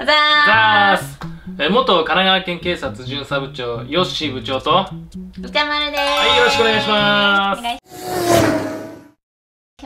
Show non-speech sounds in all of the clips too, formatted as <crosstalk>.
ザザース。えー元神奈川県警察巡査部長ヨッシー部長と。はー歌丸です。いよろしくお願いします。お願いし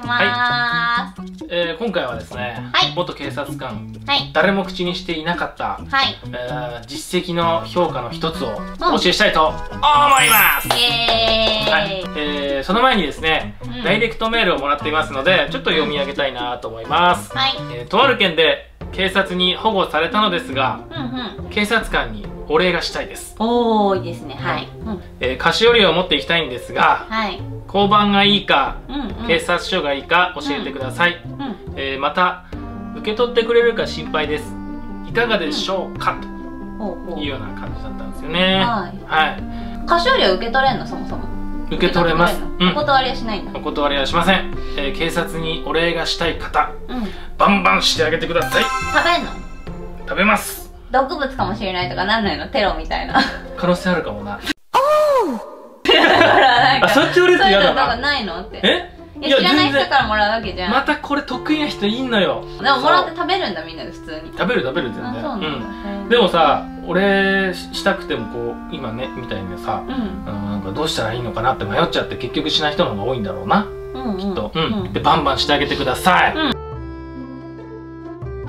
ます。えー今回はですね、はい。元警察官はい。誰も口にしていなかった、はい。えー実績の評価の一つをん。お教えしたいと思います、イエーイ、はい。えーその前にですね、うん。ダイレクトメールをもらっていますのでちょっと読み上げたいなと思います、はい。えーとある件で警察に保護されたのですがうんうん。警察官にお礼がしたいです、おーいいですね。はい、うん、えー菓子折りを持っていきたいんですがはい。交番がいいかうんうん。警察署がいいか教えてください、うんえーまた受け取ってくれるか心配です。いかがでしょうか、というような感じだったんですよね。はい。はい。歌唱料受け取れんのそもそも受け取れます。うん。お断りはしないんだ。お断りはしません、えー警察にお礼がしたい方うん。食バンバンしてあげてください。べんの？食べます。毒物かもしれないとかなんないの？テロみたいな。可能性あるかもな。<laughs> だからなんかあそっち俺そういう嫌だのなんかなないのって。え？いや知らない人からもらうわけじゃん、またこれ得意な人いんのよ。でももらって食べるんだみんなで普通に。食べる食べる全然。うなんだ、うん。でもさ俺したくてもこう今ねみたいにさうん。うんなんかどうしたらいいのかなって迷っちゃって結局しない人の方が多いんだろうな。うんきっと、ううん。んでバンバンしてあげてください、う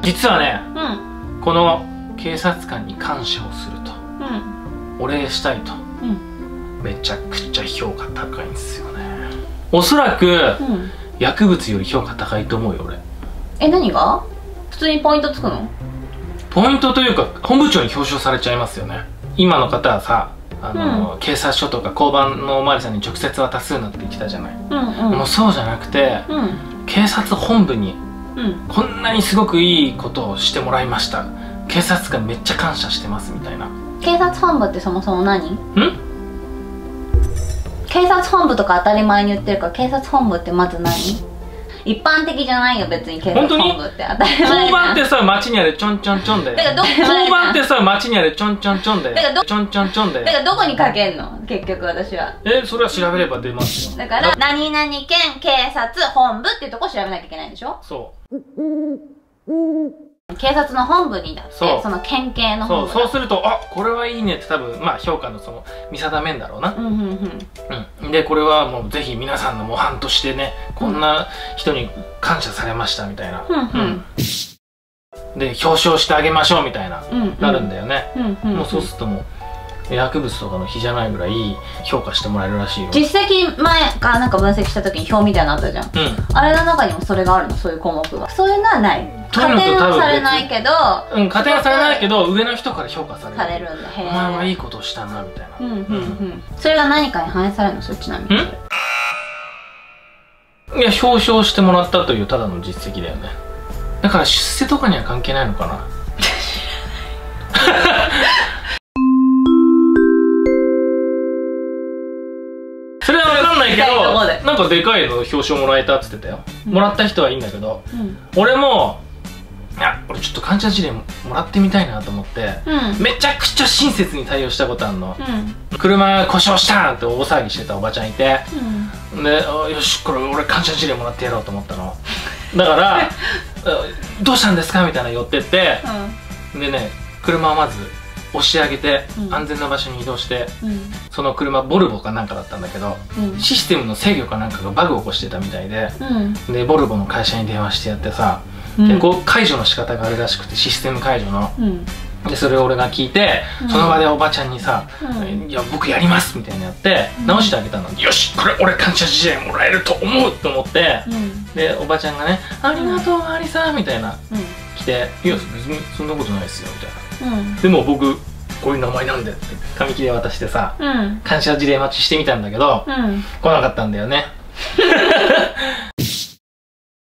実はねうん。この警察官に感謝をすると。うん。お礼したいと。うん。めちゃくちゃ評価高いんですよねおそらくうん。薬物より評価高いと思うよ俺。え何が？普通にポイントつくの？ポイントというか本部長に表彰されちゃいますよね。今の方はさあの、警察署とか交番のおまわりさんに直接渡すなんて言ってたじゃない、うんうん。もうそうじゃなくてうん。警察本部にうん。こんなにすごくいいことをしてもらいました。警察官めっちゃ感謝してますみたいな。警察本部ってそもそも何？ん？警察本部とか当たり前に言ってるから警察本部ってまず何？一般的じゃないよ別に警察本部って当たり前交番ってさ街にあるちょんちょんちょんだよ。だからど交番ってさ街にあるちょんちょんちょんだだからどよちょんちょんちょんだだかよらどこに書けんの？結局私は。えそれは調べれば出ますよ。だから何々県警察本部っていうとこ調べなきゃいけないんでしょ？そう警察の本部にだってそう。その県警のそう本部そうするとあこれはいいねって多分まあ評価のその見定めんだろうな、うんうんうん。うん、でこれはもうぜひ皆さんの模範としてねこんな人に感謝されましたみたいな、うんうん。で表彰してあげましょうみたいな、うんうん。なるんだよね、うんうん。もうそうするともう薬物とかの比じゃないぐらい評価してもらえるらしいよ。実績前かなんか分析した時に表みたいなのあったじゃん。うん。あれの中にもそれがあるのそういう項目がそういうのはない。加点はされないけどうん、加点はされないけど上の人から評価される。されるんだへおえ前はいいことをしたなみたいな。うんうんうん。それが何かに反映されるのそれちなみに。ん？いや表彰してもらったというただの実績だよね。だから出世とかには関係ないのかななんかでかいの表彰もらえたっつってたよ、うん。もらった人はいいんだけどうん。俺もいや俺ちょっと感謝事例もらってみたいなと思ってうん。めちゃくちゃ親切に対応したことあるの。うん。車故障したって大騒ぎしてたおばちゃんいて。うん。であよしこれ俺感謝事例もらってやろうと思ったの。だからあ <laughs> どうしたんですかみたいな寄ってってでね車をまず押し上げてうん。安全な場所に移動してうん。その車ボルボかなんかだったんだけどうん。システムの制御かなんかがバグを起こしてたみたいでうん。でボルボの会社に電話してやってさ、うん。でこう解除の仕方があるらしくてシステム解除の。うん。でそれを俺が聞いて、うん。その場でおばちゃんにさ「うん。いや僕やります」みたいなやってうん。直してあげたの、よしこれ俺感謝事例もらえると思うと思ってうん。でおばちゃんがね「ありがとうありさん」みたいな。うん。来て「いや別にそんなことないですよ」みたいな。うんでも僕こういう名前なんでって紙切れ渡してさうん。感謝事例待ちしてみたんだけどうん。来なかったんだよね。<laughs>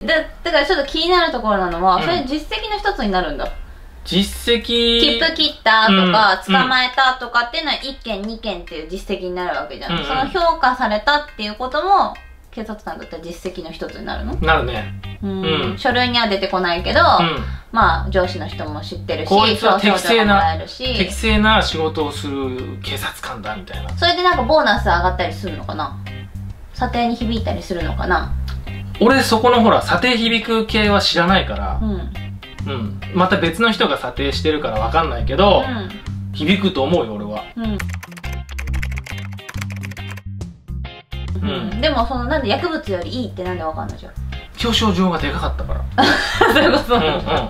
だだからちょっと気になるところなのは、うん。それ実績の一つになるんだ。実績切符切ったとか、うん。捕まえたとかっていうのは1件2件っていう実績になるわけじゃん、うんうん。その評価されたっていうことも警察官だったら実績の一つになるの？なるねうん。うん書類には出てこないけど、うん。まあ上司の人も知ってるしこいつは表彰状がもらえる適し正な仕事をする警察官だみたいな。それでなんかボーナス上がったりするのかな？査定に響いたりするのかな？俺そこのほら査定響く系は知らないからうん。うん、また別の人が査定してるから分かんないけど、響くと思うよ俺は。うん。ううんん、でもそのなんで薬物よりいいってなんでわかんないじゃん？表彰状がでかかったから。<laughs> そういうことうんうん。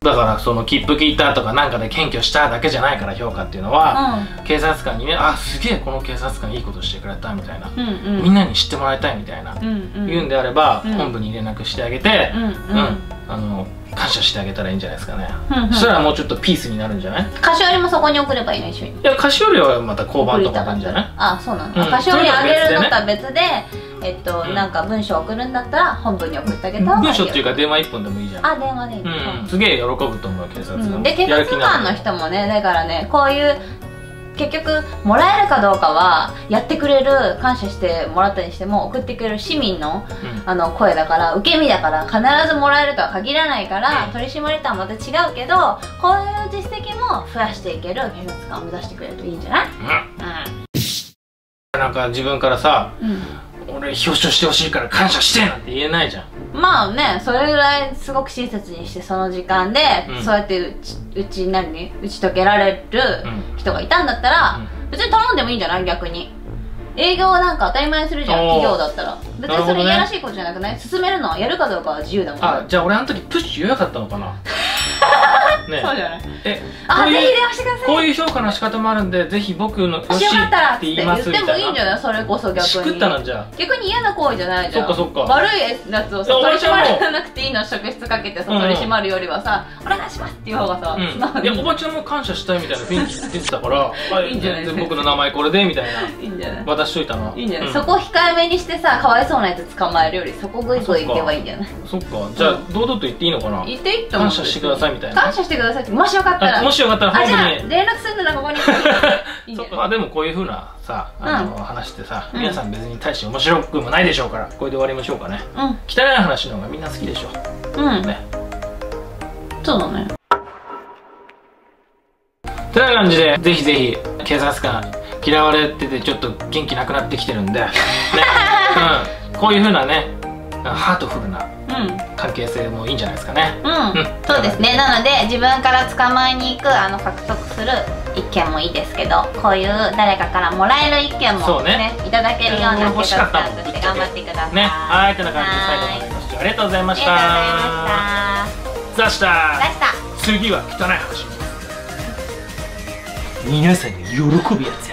だからその切符切ったとかなんかで検挙しただけじゃないから評価っていうのは、警察官にねあすげえこの警察官いいことしてくれたみたいな、うんうん。うんみんなに知ってもらいたいみたいな、うんうん。言うんであれば、うん。本部に連絡してあげて、うんうんうん。あの感謝してあげたらいいんじゃないですかね、うんうん。そしたらもうちょっとピースになるんじゃない？い菓子折りもそこに送ればいいの一緒に。や菓子折りはまた交番とかでいいんじゃない？あそうなの、うん。菓子折りあげるのとはそ別でえっと、うん。なんか文章送るんだったら本部に送ってあげた文章っていうか電話一本でもいいじゃん。あ電話でいい。の、うん、すげえ喜ぶと思う警察うが、ん。で警察官の人もねだからねこういう結局もらえるかどうかはやってくれる感謝してもらったりしても送ってくれる市民のあの声だから受け身だから必ずもらえるとは限らないから、うん。取り締まりとはまた違うけどこういう実績も増やしていける警察官を目指してくれるといいんじゃない？うん。なんか自分からさうん、うん俺表彰してほしいから感謝してなんて言えないじゃん。まあねそれぐらいすごく親切にしてその時間で、うん。そうやってうちうち何打ち解けられるうん人がいたんだったら、別に頼んでもいいんじゃない？逆に。営業なんか当たり前にするじゃんおー。企業だったら。別にそなるほどね。れいやらしいことじゃなくない？進めるのはやるかどうかは自由だもん。あじゃあ俺あの時プッシュ言えなかったのかな？ね。そうじゃない？えあぜひこういう電話してください。こういう評価の仕方もあるんでぜひ僕のよしって言って言いますみたいな。もいいんじゃない？それこそ逆に。しくったなじゃ逆に嫌な行為じゃないじゃん。そっかそっか。悪いやつを取り締まらなくていいの職質かけてさうん。うん取り締まるよりはさ、お願いしますっていう方がさ、あ、うん、いやおばちゃんも感謝したいみたいな雰囲気出てたからあいいんじゃない？僕の名前これでみたいな。いいんじゃない？渡しといたな。いいんじゃない、うん。そこ控えめにしてさかわいそうなやつ捕まえるよりそこグイグイいけばいいんじゃない？そっか。じゃあ堂々と言っていいのかな？言っていいと思う。感謝してくださいみたいな。感謝してくださいってもしよかったら。あもしよかったらあじゃあ本部に。連絡するならここに。<laughs> いあでもこういうふうなさあの、う話ってさ、うん。皆さん別に大して面白くもないでしょうからこれで終わりましょうかね。うん。汚い話の方がみんな好きでしょう。ん、ね。そうだね。てな感じでぜひぜひ警察官嫌われててちょっと元気なくなってきてるんで、ね。<laughs> うん、こういうふうなねハートフルなうん関係性もいいんじゃないですかね。うん、うん。そうですね。なので自分から捕まえに行くあの獲得する一件もいいですけどこういう誰かからもらえる一件もそうね。ねいただけるような欲しかった。もん警察官として頑張ってください。ねはいてな感じで最後までご視聴ありがとうございましありがとうございました。出した？次は汚い話。皆さんが喜ぶやつ